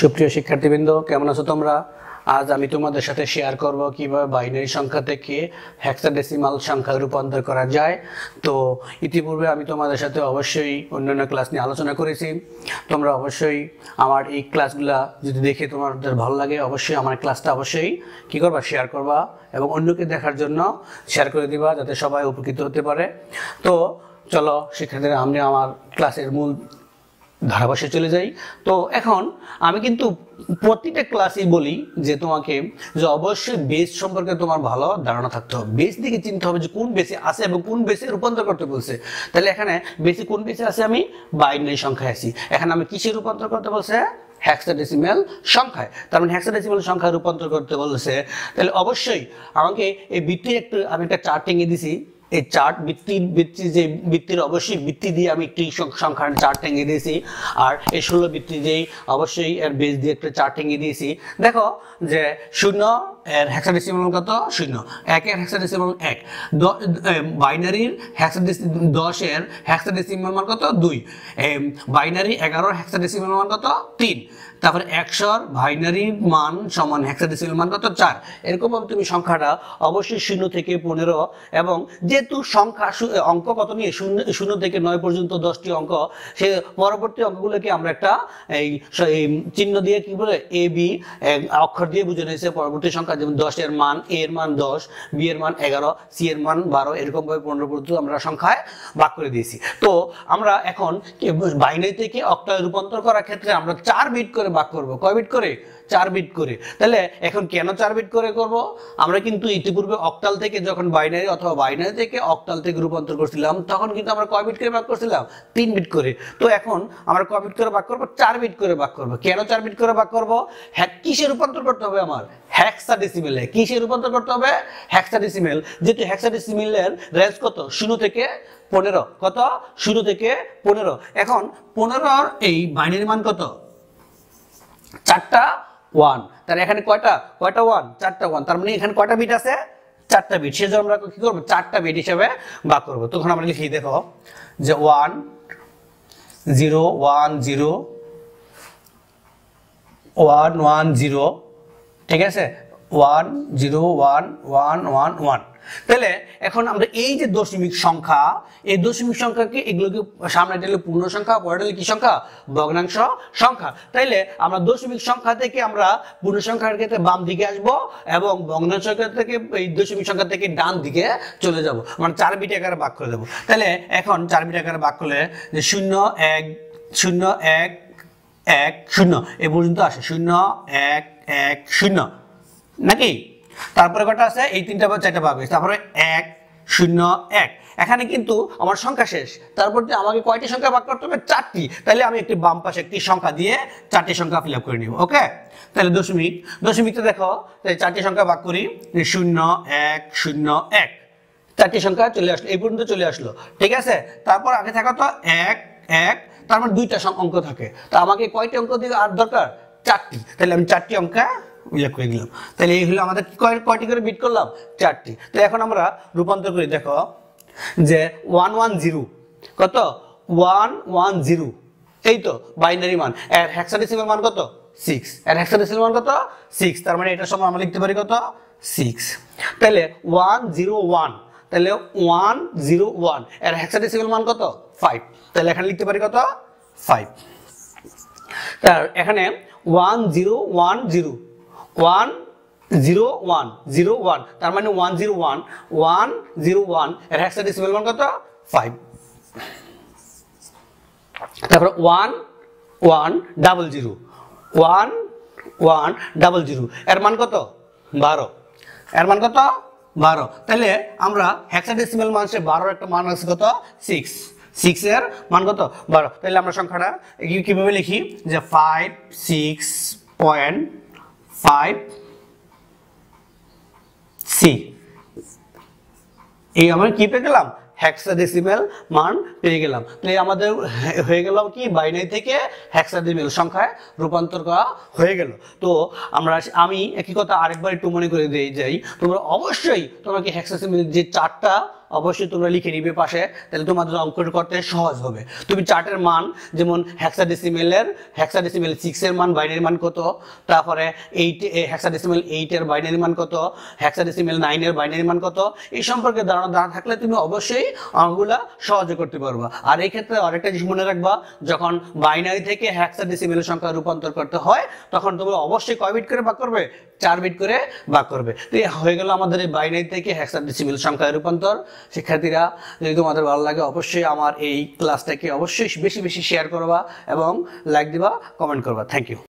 সুপ্রিয় শিক্ষার্থীবৃন্দ, কেমন আছো তোমরা? আজ আমি তোমাদের সাথে শেয়ার করব কীভাবে বাইনারি সংখ্যা থেকে হেক্সাডেসিমাল সংখ্যা রূপান্তর করা যায়। তো ইতিপূর্বে আমি তোমাদের সাথে অবশ্যই অন্যান্য ক্লাস নিয়ে আলোচনা করেছি। তোমরা অবশ্যই আমার এই ক্লাসগুলা যদি দেখে তোমাদের ভালো লাগে, অবশ্যই আমার ক্লাসটা অবশ্যই কী করবা? শেয়ার করবা এবং অন্যকে দেখার জন্য শেয়ার করে দিবা যাতে সবাই উপকৃত হতে পারে। তো চলো, শিক্ষার্থীরা, আমি আমার ক্লাসের মূল ধারাভাষে চলে যাই। তো এখন আমি কিন্তু প্রতিটা ক্লাসেই বলি যে তোমাকে যে অবশ্যই বেস সম্পর্কে তোমার ভালো ধারণা থাকতে হবে। বেস দিকে চিনতে হবে যে কোন বেসে আছে এবং কোন বেসে রূপান্তর করতে বলছে। তাহলে এখানে বেসে কোন বেসে আছে আমি বাইনারি সংখ্যায় আছি। এখানে আমি কিসে রূপান্তর করতে বলছে? হ্যাক্সাডেসিমেল সংখ্যায়। তার মানে হ্যাক্সাডেসিমেল সংখ্যায় রূপান্তর করতে বলছে। তাহলে অবশ্যই আমাকে এই বৃত্তির একটু, আমি একটা চার্ট টেঙে দিছি। এই চার্ট বৃত্তির বৃত্তি যে বৃত্তির অবশ্যই বৃত্তি দিয়ে আমি একটি সংখ্যার চার্ট টেঙে দিয়েছি। আর এই ষোলো বৃত্তি যেই অবশ্যই এর বেস দিয়ে একটা চার্ট টেঙে দিয়েছি। দেখো যে শূন্য, এর হ্যাক্সাডেসিমাল কত? শূন্য। একের হ্যাক্সাডেসিমাল এক। বাইনারির হ্যাক্সাডেসি দশের হ্যাক্সাডেসিমাল মান কত? দুই। বাইনারি এগারোর হ্যাক্সাডেসিমাল মান কত? তিন। তারপরে একশোর বাইনারির মান সমান হ্যাক্সাডেসিমাল মান কত? চার। এরকমভাবে তুমি সংখ্যাটা অবশ্যই শূন্য থেকে পনেরো এবং যেহেতু সংখ্যা অঙ্ক কত নিয়ে? শূন্য শূন্য থেকে নয় পর্যন্ত দশটি অঙ্ক। সে পরবর্তী অঙ্কগুলোকে আমরা একটা এই চিহ্ন দিয়ে কি বলে? এ বি অক্ষর দিয়ে বুঝে নিয়েছে। পরবর্তী সংখ্যা যেমন দশের মান এ এর মান দশ বি এর মান এগারো সি এর মান বারো এরকম ভাবে পনেরো পর্যন্ত আমরা সংখ্যায় ভাগ করে দিয়েছি। তো আমরা এখন বাইনারি থেকে অক্টায় রূপান্তর করার ক্ষেত্রে আমরা চার বিট করে ভাগ করব। কয় বিট করে? চার বিট করে। তাহলে এখন কেন চার বিট করে করব? আমরা কিন্তু ইতিপূর্বে অক্টাল থেকে যখন বাইনারি অথবা বাইনারি থেকে অক্টাল থেকে রূপান্তর করছিলাম, তখন কিন্তু আমরা কয় বিট করে ভাগ করছিলাম? তিন বিট করে। তো এখন আমরা কয় বিট করে ভাগ করব? চার বিট করে ভাগ করব। কেন চার বিট করে ভাগ করব? হ্যাঁ কিসে রূপান্তর করতে হবে আমার? হ্যাক্সাডেসিমেলে কিসে রূপান্তর করতে হবে? হ্যাক্সাডেসিমেল যেহেতু হ্যাক্সাডেসিমেলের রেঞ্জ কত? শূন্য থেকে পনেরো। কত? শূন্য থেকে পনেরো। এখন পনেরোর এই বাইনারি মান কত? চারটা ওয়ান তাহলে এখানে কয়টা? কয়টা ওয়ান চারটা ওয়ান তার মানে এখানে কয়টা বিট আছে? চারটা বিট সেজন্য আমরা কি করব? চারটা বিট হিসেবে ভাগ করব। তখন আমরা লিখি, দেখো, যে one zero one zero one one zero ঠিক আছে? One zero one one one one তাহলে এখন আমরা এই যে দশমিক সংখ্যা, এই দশমিক সংখ্যাকে এগুলোকে সামনে দিলে পূর্ণ সংখ্যা, পরে দিলে কি সংখ্যা? ভগ্নাংশ সংখ্যা। তাইলে আমরা দশমিক সংখ্যা থেকে আমরা পূর্ণ সংখ্যার ক্ষেত্রে বাম দিকে আসব এবং ভগ্নাংশ থেকে এই দশমিক সংখ্যা থেকে ডান দিকে চলে যাব। মানে চার বিট আকারে ভাগ করে দেবো। তাহলে এখন চার বিট আকারে ভাগ করলে যে শূন্য, এক শূন্য, এক এক, শূন্য, এ পর্যন্ত আসে। শূন্য, এক এক, শূন্য। নাকি? তারপরে কটা আছে? এই তিনটা চারটা ভাগ তারপরে এক, শূন্য, এক। এখানে কিন্তু আমার সংখ্যা শেষ। তারপর আমাকে কয়টি সংখ্যা ভাগ করতে হবে? চারটি। তাহলে আমি একটি বাম পাশে একটি সংখ্যা দিয়ে চারটি সংখ্যা ফিল করে নিব ওকে তাহলে দশমিক। দশমিকটা দেখো, তাহলে চারটি সংখ্যা ভাগ করি শূন্য, এক শূন্য, এক। চারটি সংখ্যা চলে আসলো, এই পর্যন্ত চলে আসলো, ঠিক আছে? তারপর আগে থাকা তো এক এক, তার মানে দুইটা অঙ্ক থাকে। তা আমাকে কয়টি অঙ্ক দিয়ে আর দরকার? চারটি। তাহলে আমি চারটি অঙ্কা উল্লেখ করে দিলাম। তাহলে এই হলো আমাদের কয়- কয়টি করে বিট করলাম? চারটি। তো এখন আমরা রূপান্তর করি, দেখো, যে ওয়ান ওয়ান জিরো কত? ওয়ান ওয়ান জিরো এই তো বাইনারি মান। এর হ্যাক্সাডেসিমাল মান কত? সিক্স এর হ্যাক্সাডেসিমাল মান কত? সিক্স তার মানে এটার সময় আমরা লিখতে পারি কত? সিক্স তাহলে ওয়ান জিরো ওয়ান তাহলে ওয়ান জিরো ওয়ানের হ্যাক্সাডেসিমাল মান কত? ফাইভ তাহলে এখানে লিখতে পারি কত? ফাইভ তার এখানে one zero one zero one zero one zero one, তার মানে one zero one one zero one, এর হ্যাক্সাডেসিমাল মান কত? ফাইভ তারপরে one one double zero, one one double zero, এর মান কত? বারো। এর মান কত? বারো। তাহলে আমরা হ্যাক্সাডেসিমাল মান সে বারোর একটা মান আছে কত? সিক্স সিক্স এর মান কত? বারো। তাহলে আমরা সংখ্যাটা কীভাবে লিখি? যে five six point five C এই আমরা কি পেয়ে গেলাম? হ্যাক্সাডেসিমেল মান পেয়ে গেলাম। তাহলে আমাদের হয়ে গেল কি? বাইনারি থেকে হ্যাক্সাডেসিমেল সংখ্যায় রূপান্তর করা হয়ে গেল। তো আমরা আমি একই কথা আরেকবার একটু মনে করে দিয়ে যাই। তোমরা অবশ্যই তোমাকে হ্যাক্সাডেসিমেল যে চারটা অবশ্যই তোমরা লিখে নিবে পাশে, তাহলে তোমাদের অঙ্ক করতে সহজ হবে। তুমি চার্টের মান, যেমন হেক্সাডেসিমেলের হেক্সাডেসিমেল সিক্স এর মান, বাইনারি মান কত? তারপরে এইট হেক্সাডেসিমেল এইট এর বাইনারি মান কত? হেক্সাডেসিমেল নাইন এর বাইনারি মান কত? এই সম্পর্কে ধারণা ধারণা থাকলে তুমি অবশ্যই অঙ্কগুলা সহজে করতে পারবা। আর এই ক্ষেত্রে আরেকটা জিনিস মনে রাখবা, যখন বাইনারি থেকে হেক্সাডেসিমেল সংখ্যা রূপান্তর করতে হয়, তখন তোমরা অবশ্যই কয় বিট করে ভাগ করবে? চার বিট করে ভাগ করবে। তো এই হয়ে গেল আমাদের এই বাইনারি থেকে হেক্সাডেসিমেল সংখ্যায় রূপান্তর। শিক্ষার্থীরা, যদি তোমাদের ভালো লাগে, অবশ্যই আমার এই ক্লাসটাকে অবশ্যই বেশি বেশি শেয়ার করবা এবং লাইক দিবা কমেন্ট করবা। Thank you